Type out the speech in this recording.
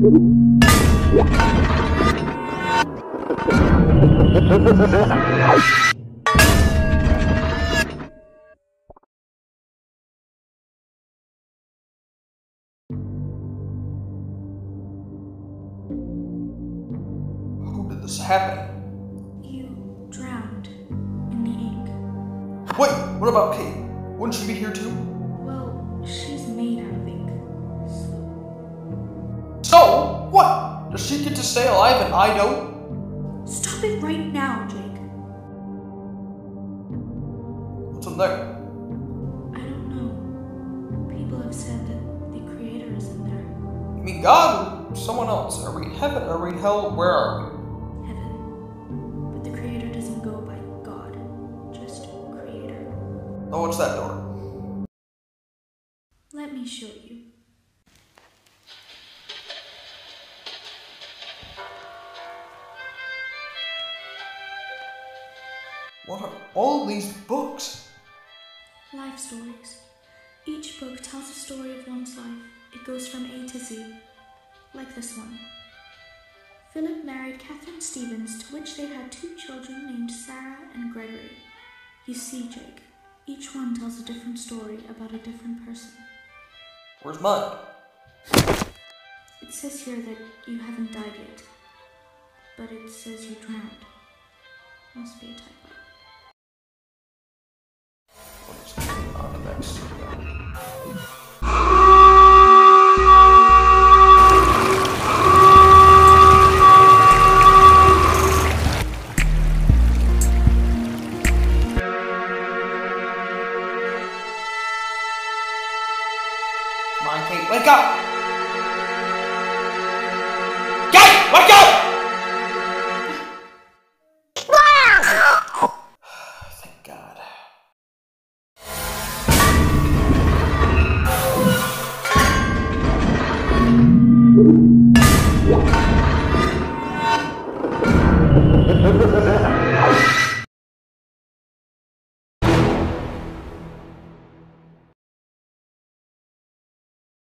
this happen? You drowned in the ink. Wait, what about Kate? Wouldn't she be here too? Does she get to stay alive and I don't? Stop it right now, Jake. What's in there? I don't know. People have said that the creator is in there. You mean God or someone else? Are we in heaven? Are we in hell? Where are we? Heaven. But the creator doesn't go by God, just creator. Oh, what's that door? Let me show you. What are all these books? Life stories. Each book tells a story of one's life. It goes from A to Z, like this one. Philip married Catherine Stevens, to which they had two children named Sarah and Gregory. You see, Jake, each one tells a different story about a different person. Where's mine? It says here that you haven't died yet, but it says you drowned. Must be a typo. Kate, wake up!